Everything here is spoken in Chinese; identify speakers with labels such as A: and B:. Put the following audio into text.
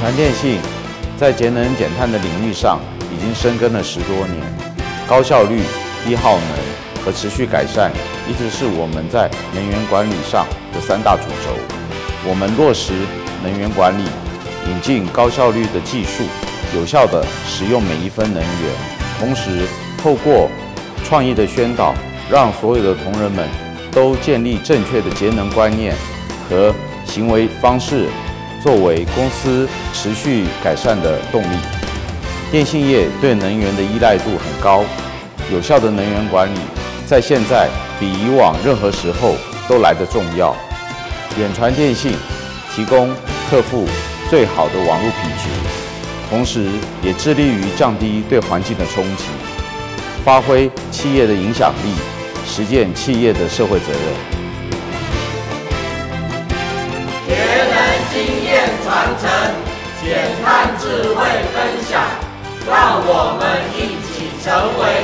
A: 传电信在节能减碳的领域上已经深耕了十多年，高效率、低耗能和持续改善一直是我们在能源管理上的三大主轴。我们落实能源管理，引进高效率的技术，有效地使用每一分能源，同时透过创意的宣导，让所有的同仁们都建立正确的节能观念和行为方式。作为公司持续改善的动力，电信业对能源的依赖度很高，有效的能源管理在现在比以往任何时候都来得重要。远传电信提供客户最好的网络品质，同时也致力于降低对环境的冲击，发挥企业的影响力，实践企业的社会责任。
B: 成为。